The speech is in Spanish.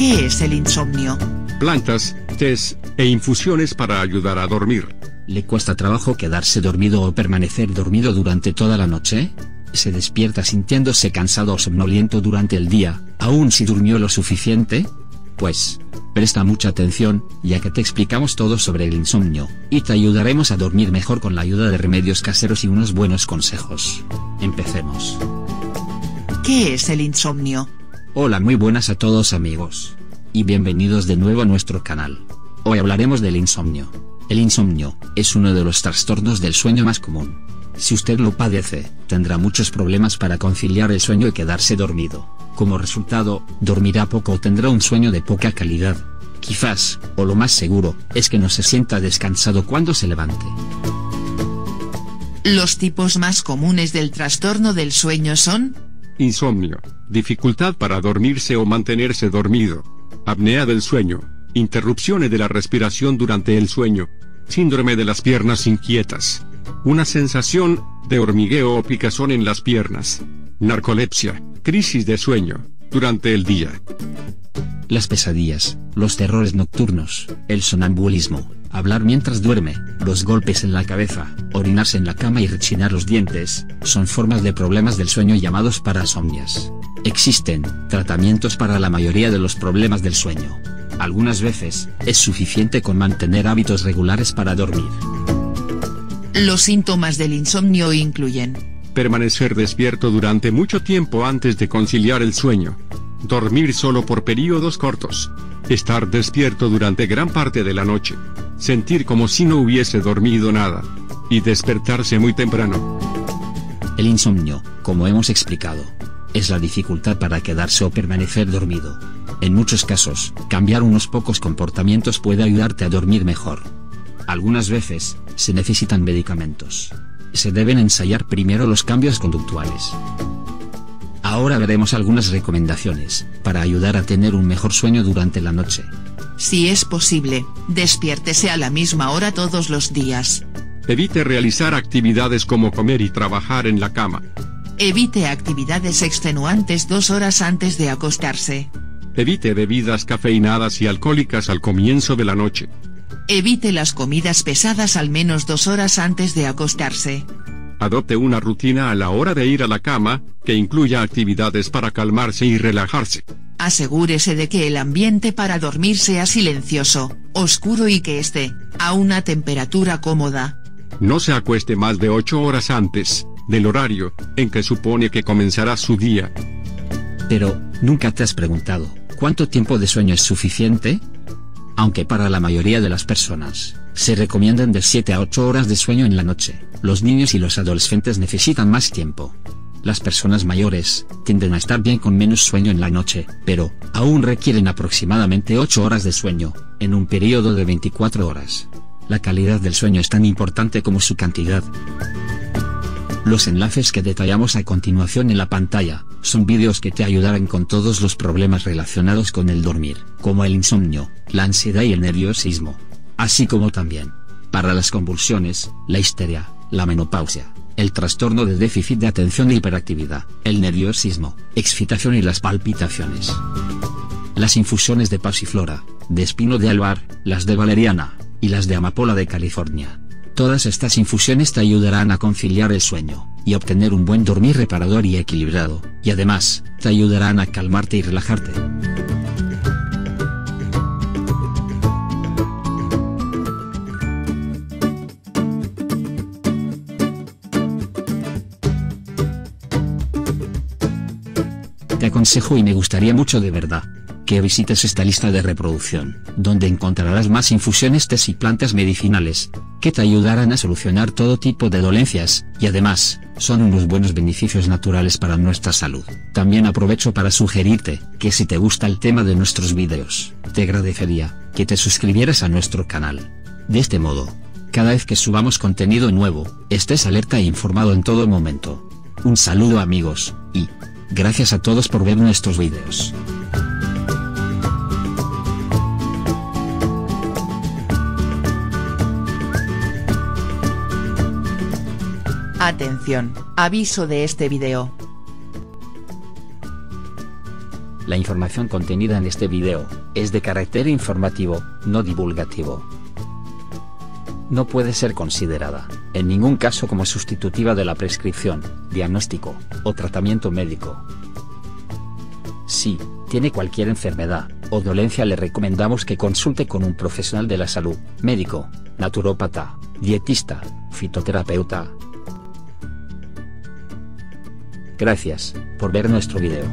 ¿Qué es el insomnio? Plantas, tés e infusiones para ayudar a dormir. ¿Le cuesta trabajo quedarse dormido o permanecer dormido durante toda la noche? ¿Se despierta sintiéndose cansado o somnoliento durante el día, aun si durmió lo suficiente? Pues, presta mucha atención, ya que te explicamos todo sobre el insomnio, y te ayudaremos a dormir mejor con la ayuda de remedios caseros y unos buenos consejos. Empecemos. ¿Qué es el insomnio? Hola muy buenas a todos amigos. Y bienvenidos de nuevo a nuestro canal. Hoy hablaremos del insomnio. El insomnio, es uno de los trastornos del sueño más común. Si usted lo padece, tendrá muchos problemas para conciliar el sueño y quedarse dormido. Como resultado, dormirá poco o tendrá un sueño de poca calidad. Quizás, o lo más seguro, es que no se sienta descansado cuando se levante. Los tipos más comunes del trastorno del sueño son Insomnio, dificultad para dormirse o mantenerse dormido. Apnea del sueño, interrupciones de la respiración durante el sueño. Síndrome de las piernas inquietas. Una sensación de hormigueo o picazón en las piernas. Narcolepsia, crisis de sueño, durante el día. Las pesadillas, los terrores nocturnos, el sonambulismo, hablar mientras duerme, los golpes en la cabeza, orinarse en la cama y rechinar los dientes, son formas de problemas del sueño llamados parasomnias. Existen tratamientos para la mayoría de los problemas del sueño. Algunas veces, es suficiente con mantener hábitos regulares para dormir. Los síntomas del insomnio incluyen Permanecer despierto durante mucho tiempo antes de conciliar el sueño. Dormir solo por periodos cortos. Estar despierto durante gran parte de la noche. Sentir como si no hubiese dormido nada. Y despertarse muy temprano. El insomnio, como hemos explicado, es la dificultad para quedarse o permanecer dormido. En muchos casos, cambiar unos pocos comportamientos puede ayudarte a dormir mejor. Algunas veces, se necesitan medicamentos. Se deben ensayar primero los cambios conductuales. Ahora veremos algunas recomendaciones, para ayudar a tener un mejor sueño durante la noche. Si es posible, despiértese a la misma hora todos los días. Evite realizar actividades como comer y trabajar en la cama. Evite actividades extenuantes dos horas antes de acostarse. Evite bebidas cafeinadas y alcohólicas al comienzo de la noche. Evite las comidas pesadas al menos dos horas antes de acostarse. Adopte una rutina a la hora de ir a la cama, que incluya actividades para calmarse y relajarse. Asegúrese de que el ambiente para dormir sea silencioso, oscuro y que esté, a una temperatura cómoda. No se acueste más de 8 horas antes, del horario, en que supone que comenzará su día. Pero, ¿nunca te has preguntado, cuánto tiempo de sueño es suficiente? Aunque para la mayoría de las personas, se recomiendan de 7 a 8 horas de sueño en la noche, los niños y los adolescentes necesitan más tiempo. Las personas mayores, tienden a estar bien con menos sueño en la noche, pero, aún requieren aproximadamente 8 horas de sueño, en un periodo de 24 horas. La calidad del sueño es tan importante como su cantidad. Los enlaces que detallamos a continuación en la pantalla, son vídeos que te ayudarán con todos los problemas relacionados con el dormir, como el insomnio, la ansiedad y el nerviosismo. Así como también, para las convulsiones, la histeria, la menopausia, el trastorno de déficit de atención e hiperactividad, el nerviosismo, excitación y las palpitaciones. Las infusiones de pasiflora, de espino de albar, las de valeriana, y las de amapola de California. Todas estas infusiones te ayudarán a conciliar el sueño, y obtener un buen dormir reparador y equilibrado, y además, te ayudarán a calmarte y relajarte. Te aconsejo y me gustaría mucho de verdad, que visites esta lista de reproducción, donde encontrarás más infusiones, tés y plantas medicinales, que te ayudarán a solucionar todo tipo de dolencias, y además, son unos buenos beneficios naturales para nuestra salud. También aprovecho para sugerirte, que si te gusta el tema de nuestros vídeos, te agradecería, que te suscribieras a nuestro canal. De este modo, cada vez que subamos contenido nuevo, estés alerta e informado en todo momento. Un saludo amigos, y, gracias a todos por ver nuestros vídeos. Atención, aviso de este video. La información contenida en este video, es de carácter informativo, no divulgativo. No puede ser considerada, en ningún caso como sustitutiva de la prescripción, diagnóstico, o tratamiento médico. Si tiene cualquier enfermedad o dolencia le recomendamos que consulte con un profesional de la salud, médico, naturópata, dietista, fitoterapeuta. Gracias por ver nuestro video.